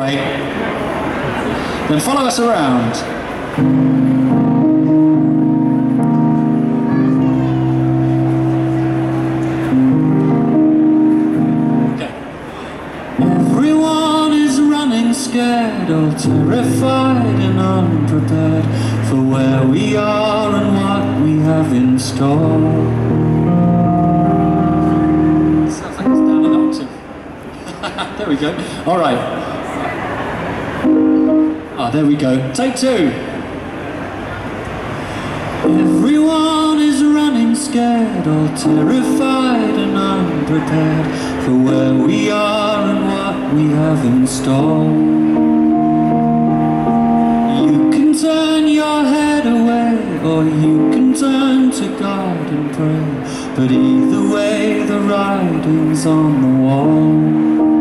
Then follow us around. Okay. Everyone is running scared, all terrified and unprepared for where we are and what we have in store. Sounds like it's down an octave. there we go. All right. Ah, there we go. Take two. Everyone is running scared, all terrified and unprepared for where we are and what we have in store. You can turn your head away, or you can turn to God and pray. But either way, the writing's on the wall.